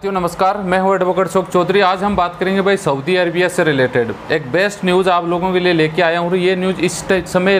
साथियों, नमस्कार। मैं हूँ एडवोकेट शोक चौधरी। आज हम बात करेंगे भाई सऊदी अरबिया से रिलेटेड एक बेस्ट न्यूज़ आप लोगों के लिए लेके आया हूँ। ये न्यूज़ इस समय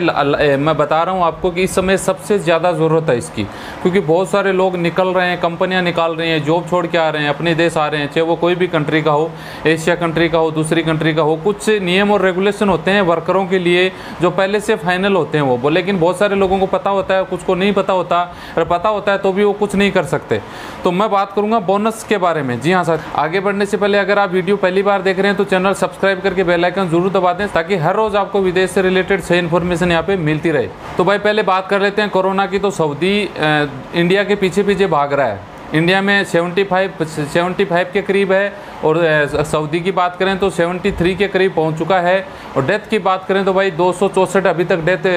मैं बता रहा हूँ आपको कि इस समय सबसे ज़्यादा ज़रूरत है इसकी। क्योंकि बहुत सारे लोग निकल रहे हैं, कंपनियाँ निकाल रही हैं जॉब छोड़ के आ रहे हैं, अपने देश आ रहे हैं, चाहे वो कोई भी कंट्री का हो एशिया कंट्री का हो, दूसरी कंट्री का हो। कुछ नियम और रेगुलेशन होते हैं वर्करों के लिए, जो पहले से फाइनल होते हैं वो। लेकिन बहुत सारे लोगों को पता होता है, कुछ को नहीं पता होता। और पता होता है तो भी वो कुछ नहीं कर सकते। तो मैं बात करूँगा बोनस के बारे बारे में। जी हाँ सर, आगे बढ़ने से पहले अगर आप वीडियो पहली बार देख रहे हैं तो चैनल सब्सक्राइब करके बेलाइकन ज़रूर दबा दें, ताकि हर रोज आपको विदेश से रिलेटेड सही इन्फॉर्मेशन यहाँ पे मिलती रहे। तो भाई, पहले बात कर लेते हैं कोरोना की। तो सऊदी इंडिया के पीछे पीछे भाग रहा है। इंडिया में 75 75 के करीब है और सऊदी की बात करें तो 73 के करीब पहुँच चुका है और डेथ की बात करें तो भाई दो सौ चौंसठ अभी तक डेथ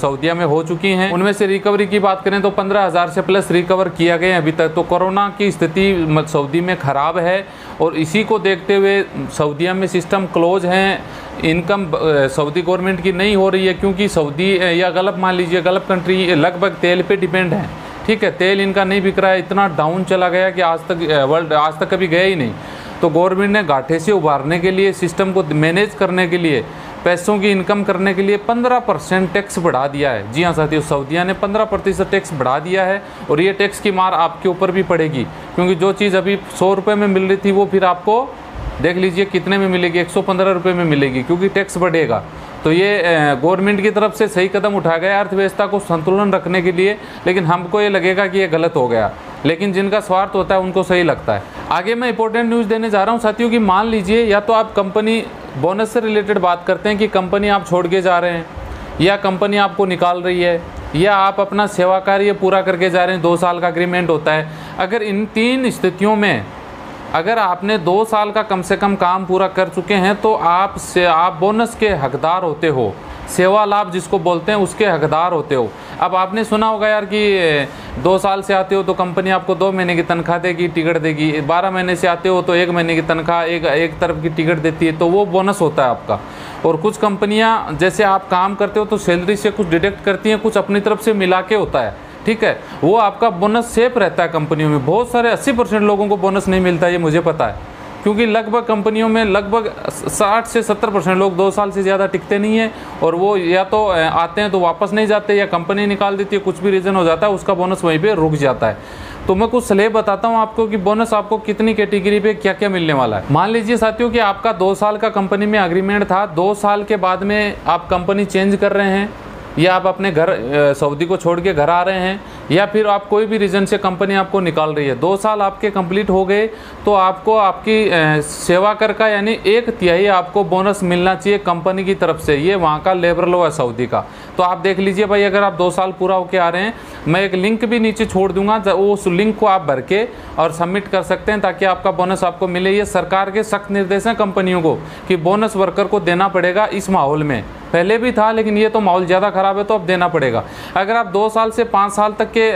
सऊदिया में हो चुकी हैं। उनमें से रिकवरी की बात करें तो पंद्रह हज़ार से प्लस रिकवर किया गया अभी तक। तो कोरोना की स्थिति सऊदी में ख़राब है और इसी को देखते हुए सऊदिया में सिस्टम क्लोज हैं। इनकम सऊदी गवर्नमेंट की नहीं हो रही है क्योंकि सऊदी या गलत मान लीजिए गलत कंट्री लगभग तेल पे डिपेंड है। ठीक है, तेल इनका नहीं बिक रहा है, इतना डाउन चला गया कि आज तक वर्ल्ड आज तक कभी गया ही नहीं। तो गवर्नमेंट ने घाटे से उभारने के लिए सिस्टम को मैनेज करने के लिए, पैसों की इनकम करने के लिए 15 परसेंट टैक्स बढ़ा दिया है। जी हाँ साथियों, सऊदिया ने 15 प्रतिशत टैक्स बढ़ा दिया है और ये टैक्स की मार आपके ऊपर भी पड़ेगी, क्योंकि जो चीज़ अभी सौ रुपये में मिल रही थी, वो फिर आपको देख लीजिए कितने में मिलेगी, एक सौ में मिलेगी, क्योंकि टैक्स बढ़ेगा। तो ये गवर्नमेंट की तरफ़ से सही कदम उठाया गया अर्थव्यवस्था को संतुलन रखने के लिए, लेकिन हमको ये लगेगा कि ये गलत हो गया। लेकिन जिनका स्वार्थ होता है, उनको सही लगता है। आगे मैं इंपॉर्टेंट न्यूज़ देने जा रहा हूँ। साथियों कि मान लीजिए, या तो आप कंपनी बोनस से रिलेटेड बात करते हैं कि कंपनी आप छोड़ के जा रहे हैं, या कंपनी आपको निकाल रही है, या आप अपना सेवा कार्य पूरा करके जा रहे हैं, दो साल का अग्रीमेंट होता है। अगर इन तीन स्थितियों में अगर आपने दो साल का कम से कम काम पूरा कर चुके हैं तो आप से आप बोनस के हकदार होते हो। सेवा लाभ जिसको बोलते हैं, उसके हकदार होते हो। अब आपने सुना होगा यार कि दो साल से आते हो तो कंपनी आपको दो महीने की तनख्वाह देगी, टिकट देगी। बारह महीने से आते हो तो एक महीने की तनख्वाह, एक एक तरफ़ की टिकट देती है तो वो बोनस होता है आपका। और कुछ कंपनियाँ, जैसे आप काम करते हो तो सैलरी से कुछ डिडक्ट करती हैं, कुछ अपनी तरफ़ से मिला के होता है। ठीक है? वो आपका बोनस सेफ़ रहता है कंपनियों में। बहुत सारे 80 परसेंट लोगों को बोनस नहीं मिलता, ये मुझे पता है। क्योंकि लगभग कंपनियों में लगभग 60 से 70 परसेंट लोग दो साल से ज़्यादा टिकते नहीं हैं और वो या तो आते हैं तो वापस नहीं जाते या कंपनी निकाल देती है, कुछ भी रीज़न हो जाता है, उसका बोनस वहीं पे रुक जाता है। तो मैं कुछ सलेह बताता हूँ आपको कि बोनस आपको कितनी कैटेगरी पे क्या क्या मिलने वाला है। मान लीजिए साथियों कि आपका दो साल का कंपनी में अग्रीमेंट था, दो साल के बाद में आप कंपनी चेंज कर रहे हैं। या आप अपने घर सऊदी को छोड़ के घर आ रहे हैं, या फिर आप कोई भी रीज़न से कंपनी आपको निकाल रही है। दो साल आपके कंप्लीट हो गए तो आपको आपकी सेवा कर का यानी एक तिहाई आपको बोनस मिलना चाहिए कंपनी की तरफ़ से। ये वहाँ का लेबर लो है सऊदी का। तो आप देख लीजिए भाई, अगर आप दो साल पूरा होके आ रहे हैं, मैं एक लिंक भी नीचे छोड़ दूँगा वो उस लिंक को आप भर के और सबमिट कर सकते हैं ताकि आपका बोनस आपको मिले। ये सरकार के सख्त निर्देश हैं कंपनियों को कि बोनस वर्कर को देना पड़ेगा इस माहौल में। पहले भी था, लेकिन ये तो माहौल ज़्यादा ख़राब है तो अब देना पड़ेगा। अगर आप दो साल से पाँच साल तक के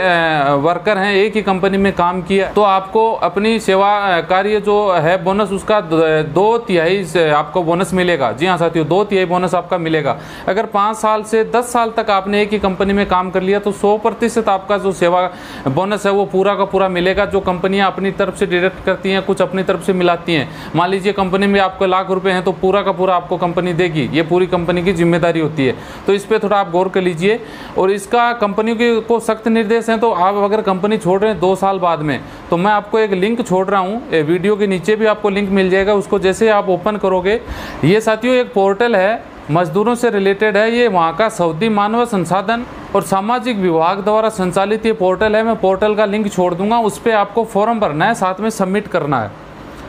वर्कर हैं, एक ही कंपनी में काम किया तो आपको अपनी सेवा कार्य जो है बोनस उसका दो तिहाई आपको बोनस मिलेगा। जी हाँ साथियों, दो तिहाई बोनस आपका मिलेगा। अगर पाँच साल से दस साल तक आपने एक ही कंपनी में काम कर लिया तो सौ प्रतिशत आपका जो सेवा बोनस है वो पूरा का पूरा मिलेगा, जो कंपनियाँ अपनी तरफ़ से डिडक्ट करती हैं, कुछ अपनी तरफ़ से मिलाती हैं। मान लीजिए कंपनी में आपको लाख रुपये हैं तो पूरा का पूरा आपको कंपनी देगी, ये पूरी कंपनी की ज़िम्मेदारी होती है। तो इस पर थोड़ा आप गौर कर लीजिए, और इसका कंपनियों के को सख्त निर्देश हैं तो आप अगर कंपनी छोड़ रहे हैं दो साल बाद में तो मैं आपको एक लिंक छोड़ रहा हूँ वीडियो के नीचे भी आपको लिंक मिल जाएगा, उसको जैसे आप ओपन करोगे। ये साथियों, एक पोर्टल है मजदूरों से रिलेटेड है ये। वहाँ का सऊदी मानव संसाधन और सामाजिक विभाग द्वारा संचालित ये पोर्टल है। मैं पोर्टल का लिंक छोड़ दूँगा, उस पर आपको फॉर्म भरना है, साथ में सबमिट करना है।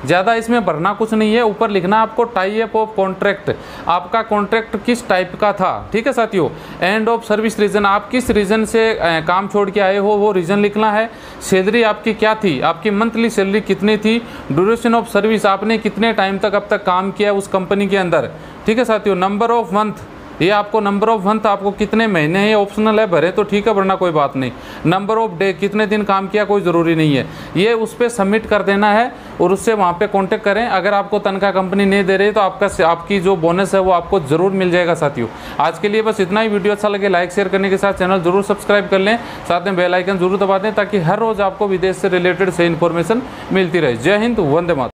ज़्यादा इसमें भरना कुछ नहीं है, ऊपर लिखना आपको टाइप ऑफ़ कॉन्ट्रैक्ट आपका कॉन्ट्रैक्ट किस टाइप का था? ठीक है साथियों? एंड ऑफ़ सर्विस रीजन आप किस रीज़न से काम छोड़ के आए हो, वो रीज़न लिखना है। सैलरी आपकी क्या थी? आपकी मंथली सैलरी कितनी थी? ड्यूरेशन ऑफ़ सर्विस आपने कितने टाइम तक अब तक काम किया उस कंपनी के अंदर? ठीक है साथियों? नंबर ऑफ़ मंथ ये आपको नंबर ऑफ़ मंथ आपको कितने महीने हैं, ये ऑप्शनल है, भरे तो ठीक है, वरना कोई बात नहीं। नंबर ऑफ़ डे कितने दिन काम किया कोई ज़रूरी नहीं है। ये उस पर सबमिट कर देना है और उससे वहाँ पे कांटेक्ट करें। अगर आपको तनख्वाह कंपनी नहीं दे रही तो आपका आपकी जो बोनस है वो आपको ज़रूर मिल जाएगा साथियों। आज के लिए बस इतना ही। वीडियो अच्छा लगे लाइक शेयर करने के साथ चैनल ज़रूर सब्सक्राइब कर लें। साथ में बेलाइकन ज़रूर दबा दें ताकि हर रोज़ आपको विदेश से रिलेटेड से इन्फॉर्मेशन मिलती रहे। जय हिंद, वंदे मातरम।